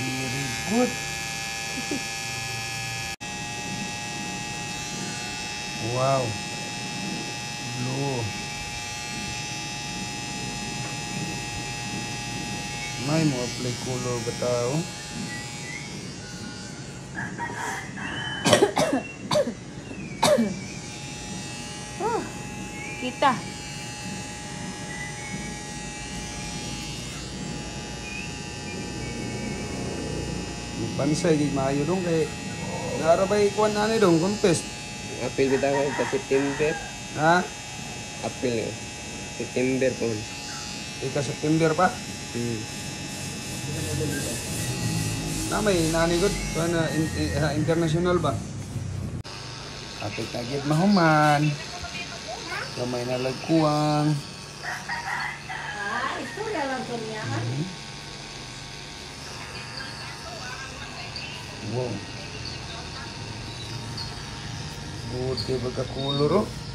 Good. wow. Blue. May mo apply color ba tao? Oh, kita. Pansay di maayo dong kay Narabay kuan na ni dong contest. Apil kita ka sa September. Ha? Apil eh. September po. Ika September pa. Hmm. Na may nanigot kuan na in, in- ha, international ba? Apit na gid mahuman. Kamay na lagkuang. Ah, itu dalam dunia kan? Wow. Buti pagka color oh.